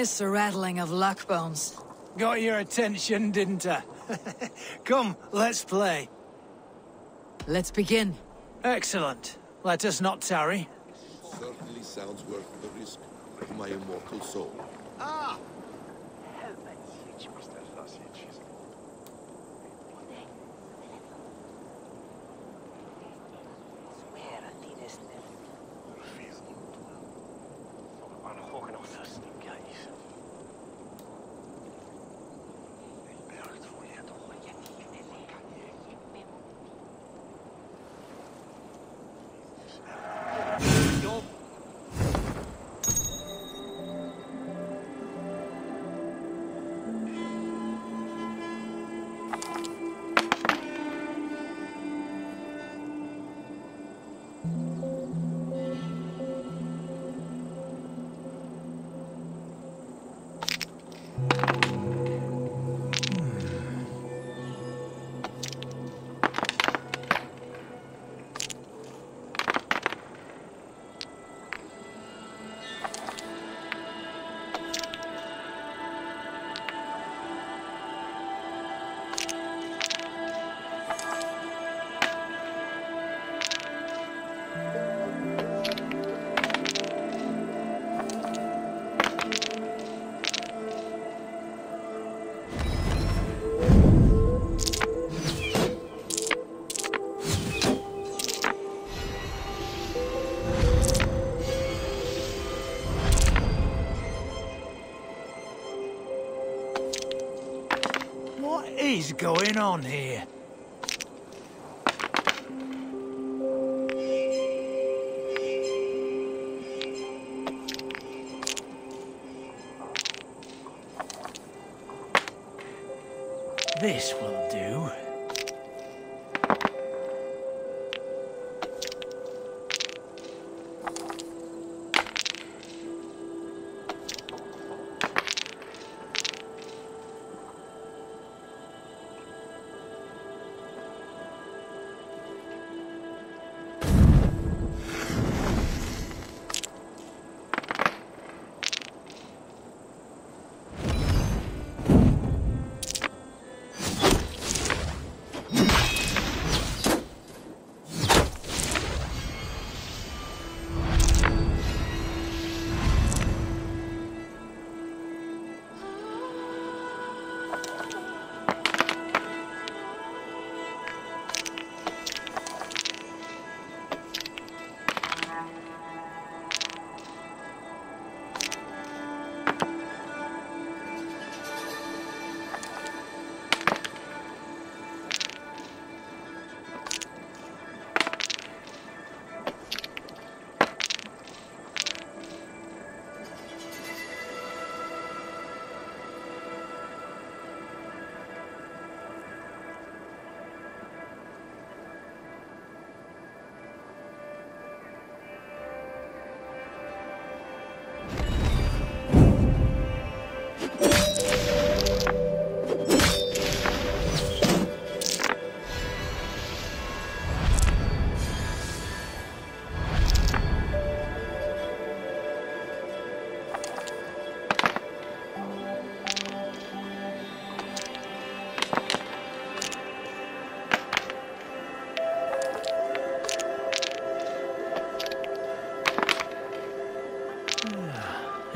It's the rattling of luck bones. Got your attention, didn't I? Come, let's play. Let's begin. Excellent. Let us not tarry. Certainly sounds worth the risk of my immortal soul. Ah! Is going on here? This will do.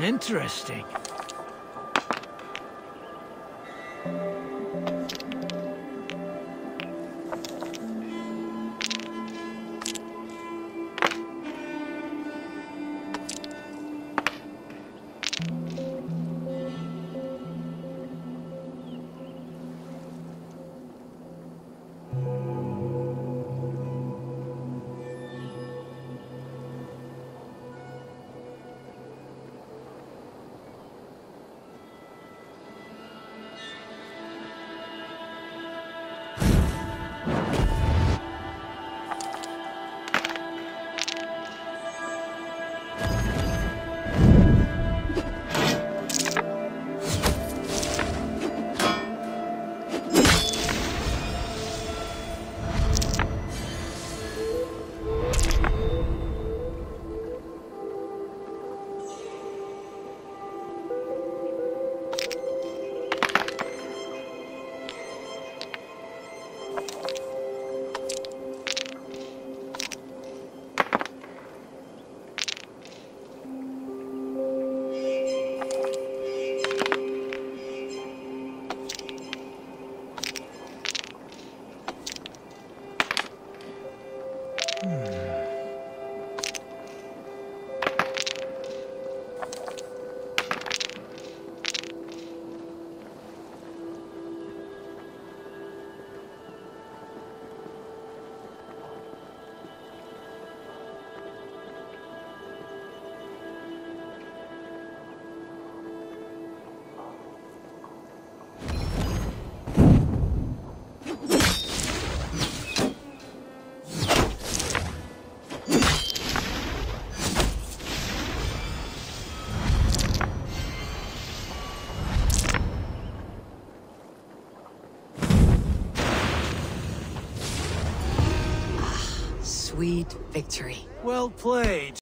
Interesting. Sweet victory. Well played.